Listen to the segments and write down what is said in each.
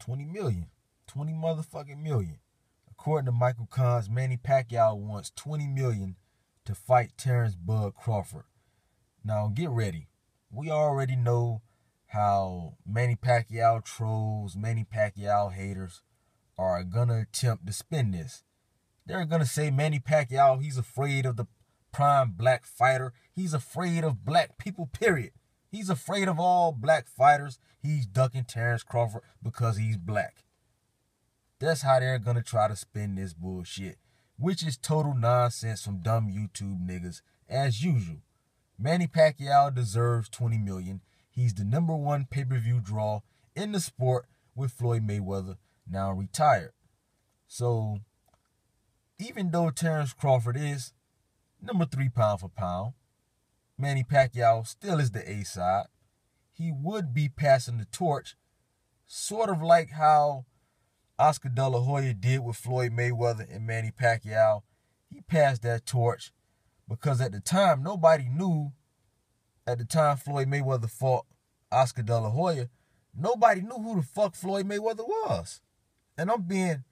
20 million. 20 motherfucking million. According to Michael Koncz, Manny Pacquiao wants 20 million to fight Terence Bud Crawford. Now get ready. We already know how Manny Pacquiao trolls, Manny Pacquiao haters are gonna attempt to spin this. They're gonna say Manny Pacquiao, he's afraid of the prime black fighter. He's afraid of black people, period. He's afraid of all black fighters. He's ducking Terence Crawford because he's black. That's how they're gonna try to spin this bullshit, which is total nonsense from dumb YouTube niggas, as usual. Manny Pacquiao deserves 20 million. He's the number one pay-per-view draw in the sport with Floyd Mayweather now retired. So even though Terence Crawford is number three pound for pound, Manny Pacquiao still is the A side. He would be passing the torch, sort of like how Oscar De La Hoya did with Floyd Mayweather and Manny Pacquiao. He passed that torch because at the time nobody knew. At the time Floyd Mayweather fought Oscar De La Hoya, nobody knew who the fuck Floyd Mayweather was. And I'm being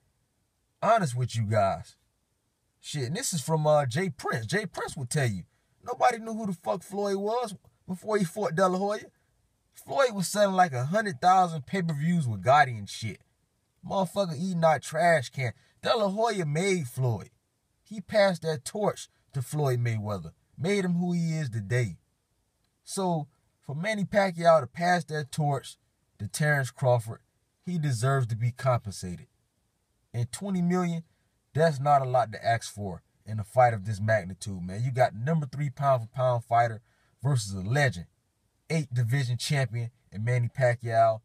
honest with you guys. Shit, and this is from uh, Jay Prince. Jay Prince will tell you. Nobody knew who the fuck Floyd was before he fought De La Hoya. Floyd was selling like a hundred thousand pay-per-views with Gatti and shit. Motherfucker eating out trash can. De La Hoya made Floyd. He passed that torch to Floyd Mayweather. Made him who he is today. So for Manny Pacquiao to pass that torch to Terence Crawford, he deserves to be compensated. And 20 million, that's not a lot to ask for in a fight of this magnitude, man. You got number three pound for pound fighter versus a legend, eight division champion, and Manny Pacquiao.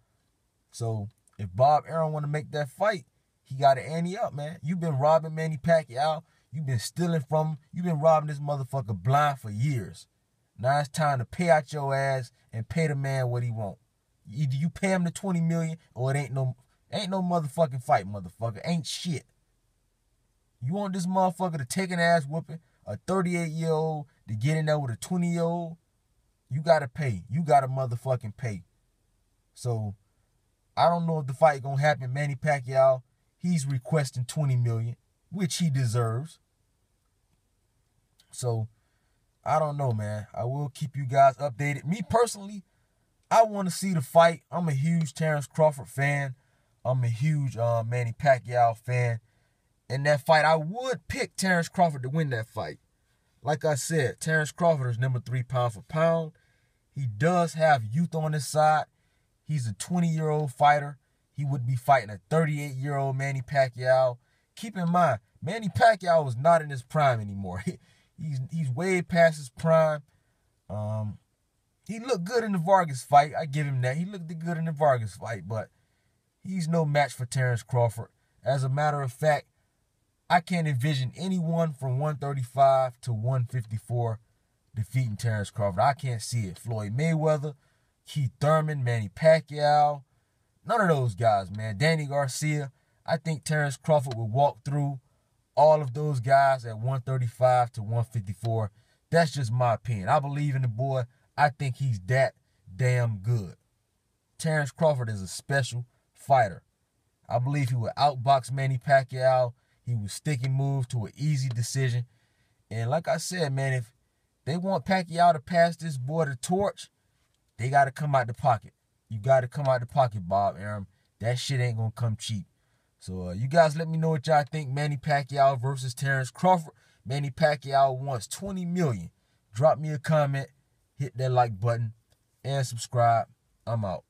So if Bob Arum want to make that fight, he got to ante up, man. You've been robbing Manny Pacquiao. You've been stealing from him. You've been robbing this motherfucker blind for years. Now it's time to pay out your ass and pay the man what he want. Either you pay him the 20 million or it ain't no ain't no motherfucking fight, motherfucker. Ain't shit. You want this motherfucker to take an ass whooping, a 38 year old to get in there with a 20 year old? You gotta pay. You gotta motherfucking pay. So I don't know if the fight gonna happen. Manny Pacquiao, he's requesting 20 million, which he deserves. So I don't know, man. I will keep you guys updated. Me personally, I want to see the fight. I'm a huge Terence Crawford fan. I'm a huge uh, Manny Pacquiao fan. In that fight, I would pick Terence Crawford to win that fight. Like I said, Terence Crawford is number three pound for pound. He does have youth on his side. He's a 20 year old fighter. He would be fighting a 38 year old Manny Pacquiao. Keep in mind, Manny Pacquiao was not in his prime anymore. He's he's way past his prime. Um, he looked good in the Vargas fight. I give him that. He looked good in the Vargas fight, but he's no match for Terence Crawford. As a matter of fact, I can't envision anyone from 135 to 154 defeating Terence Crawford. I can't see it. Floyd Mayweather, Keith Thurman, Manny Pacquiao, none of those guys, man. Danny Garcia. I think Terence Crawford will walk through all of those guys at 135 to 154. That's just my opinion. I believe in the boy. I think he's that damn good. Terence Crawford is a special fighter. I believe he would outbox Manny Pacquiao. He was stick and move to an easy decision. And like I said, man, if they want Pacquiao to pass this boy the torch, they got to come out the pocket. You got to come out the pocket, Bob Arum. That shit ain't going to come cheap. So uh, you guys let me know what y'all think. Manny Pacquiao versus Terence Crawford. Manny Pacquiao wants 20 million. Drop me a comment, hit that like button, and subscribe. I'm out.